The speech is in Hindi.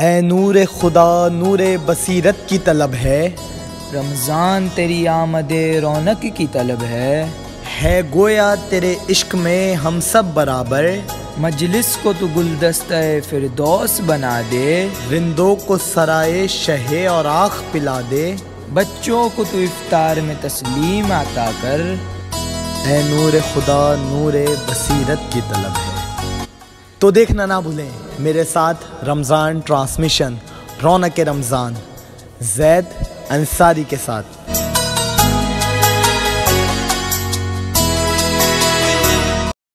ए नूर खुदा, नूर बसीरत की तलब है। रमज़ान तेरी आमद रौनक की तलब है। है गोया तेरे इश्क में हम सब बराबर। मजलिस को तू गुलदस्त फिरदौस बना दे। रिंदों को सराय शहे और आँख पिला दे। बच्चों को तो इफ्तार में तस्लीम आता कर। ए नूर खुदा, नूर बसीरत की तलब है। तो देखना ना भूलें मेरे साथ रमज़ान ट्रांसमिशन रौनक रमज़ान जैद अंसारी के साथ।